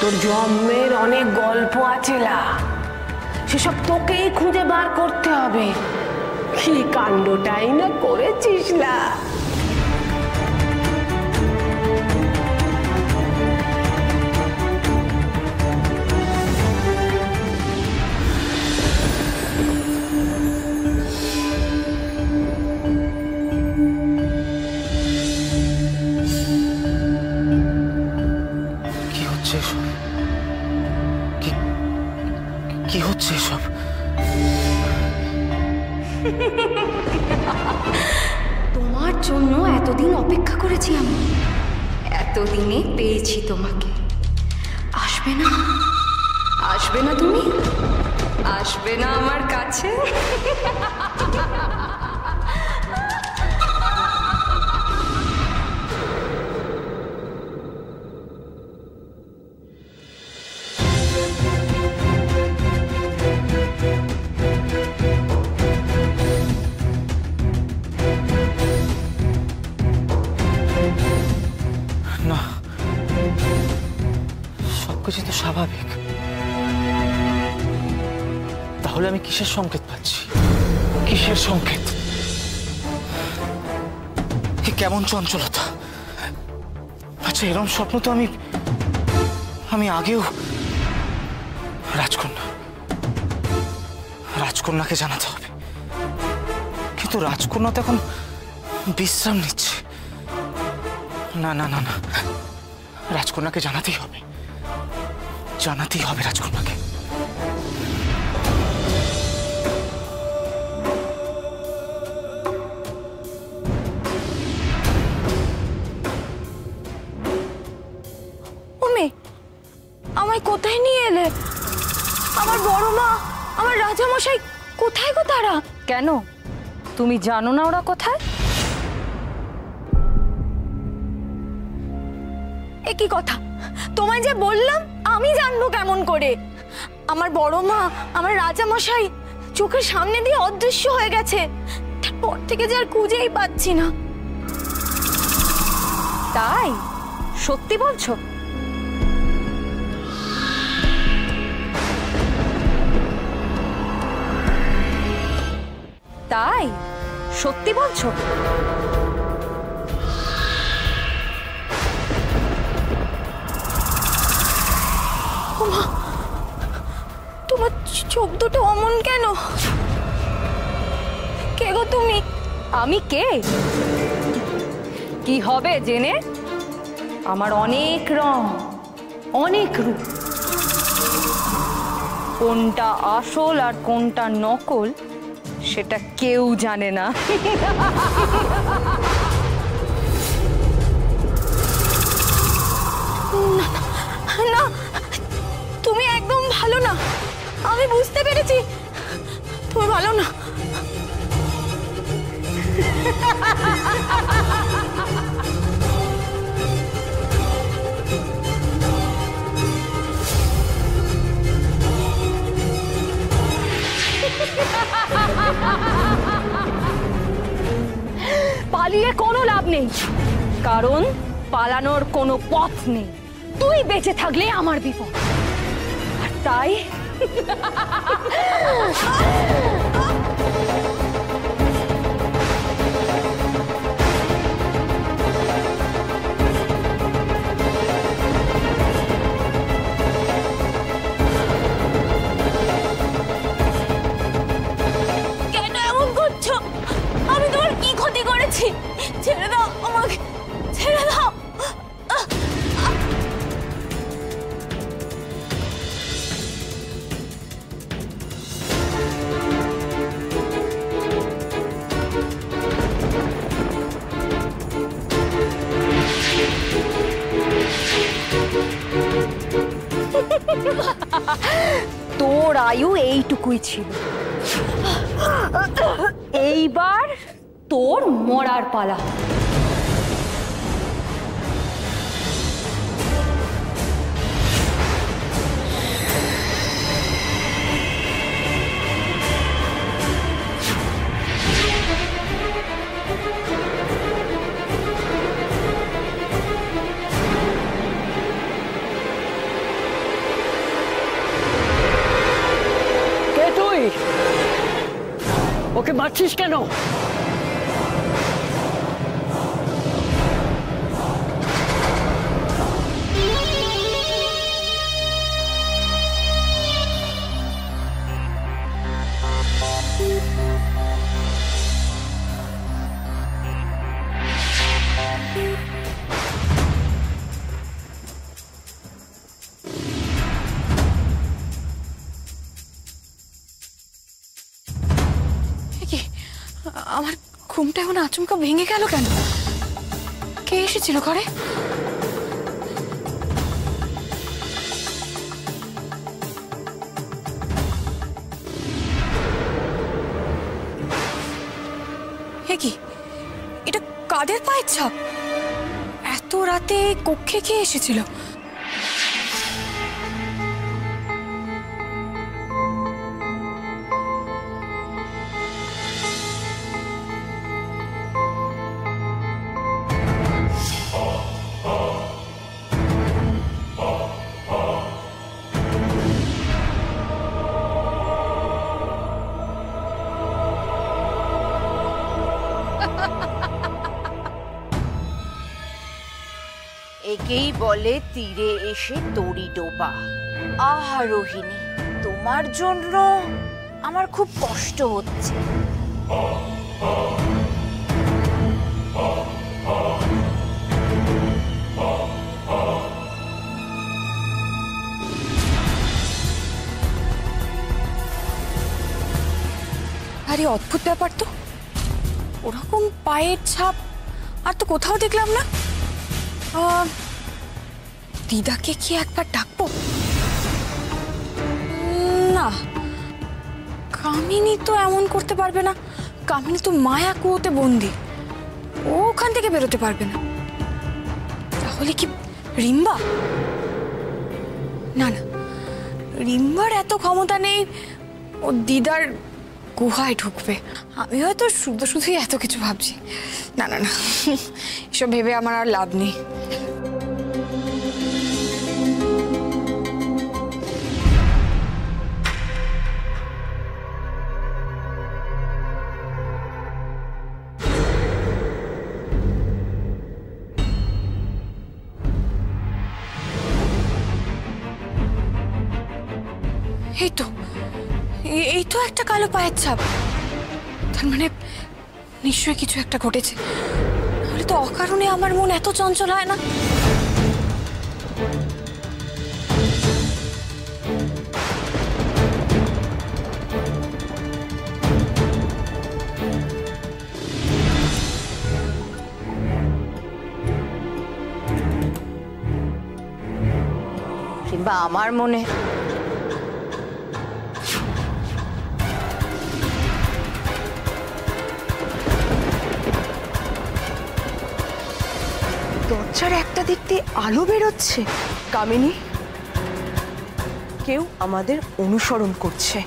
তোর জন্মের অনেক গল্প আছে লা সেসব তোকেই খুঁজে বার করতে হবে। কি কাণ্ডটাই না করেছিস লা কি হচ্ছে এসব? তোমার জন্য এতদিন অপেক্ষা করেছি আমি। এতদিনে পেয়েছি তোমাকে। আসবে না? আসবে না তুমি? আসবে না আমার কাছে? আমি কিসের সংকেত পাচ্ছি? কিসের সংকেত? কেমন চঞ্চলতা? আচ্ছা এরম স্বপ্ন তো আমি আমি আগেও রাজকন্যা, রাজকন্যাকে জানাতে হবে। কিন্তু রাজকন্যা তো এখন বিশ্রাম নিচ্ছে। না না না না, রাজকন্যাকে জানাতেই হবে। জানাতেই হবে রাজকন্যাকে। কোথায় নিয়ে এলে? আমার বড় মা আমার রাজামশাই কোথায় গো তারা? কেন? তুমি জানো না ওরা কোথায়? এ কি কথা? তোমায় যে বললাম আমি জানব কেমন করে? আমার বড় মা আমার রাজামশাই চোখের সামনে দিয়ে অদৃশ্য হয়ে গেছে। তারপর থেকে যে আর খুঁজেই পাচ্ছি না। তাই? সত্যি বলছো? তাই? সত্যি বলছো? তোমার চোখ দুটো অমন কেন? কে গো তুমি? আমি কে? কি হবে জেনে? আমার অনেক রং, অনেক রূপ। কোনটা আসল আর কোনটা নকল সেটা কেউ জানে না। না তুমি একদম ভালো না। আমি বুঝতে পেরেছি, তুমি ভালো না। নেই। কারণ পালানোর কোনো পথ নেই। তুই বেঁচে থাকলে আমার বিপদ। আর তাই তোর আয়ু এইটুকুই ছিল। এইবার তোর মরার পালা। Okay, but she's canoe. আমার ঘুমটা এখন আচমকা ভেঙে গেল কেন? কে এসেছিল ঘরে? এ কি? এটা কাদের পায়ের ছাপ? এত রাতে কক্ষে কে এসেছিল? একেই বলে তীরে এসে তরি ডোবা। আহা রোহিণী, তোমার জন্য আমার খুব কষ্ট হচ্ছে। আরে, অদ্ভুত ব্যাপার তো। ওরকম পায়ের ছাপ, আর তো কোথাও দেখলাম না। দিদাকে কি একবার ডাকবো? না। কামিনী তো এমন করতে পারবে না। কামিনী তো মায়া কুয়োতে বন্দি। ও ওখান থেকে বেরোতে পারবে না। তাহলে কি রিম্বা? না না। রিম্বার এত ক্ষমতা নেই, ও দিদার গুহায় ঢুকবে। আমি হয়তো শুধু শুধুই এত কিছু ভাবছি। না না না। এসব ভেবে আমার আর লাভ নেই। এই তো এই তো একটা কালো পায়ের ছাপ। তার মানে নিশ্চয়ই কিছু একটা ঘটেছে। নাহলে তো অকারণে আমার মন এত চঞ্চল হয় না। কিংবা আমার মনে দরজার একটা দিক দিয়ে আলো বেরোচ্ছে। কামিনী কেউ আমাদের অনুসরণ করছে।